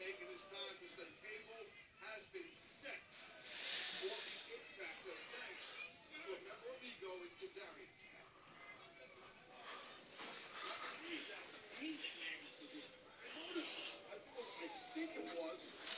taken this time is the table has been set for the impact of thanks to a member of Ego and Kazarian. I think it was.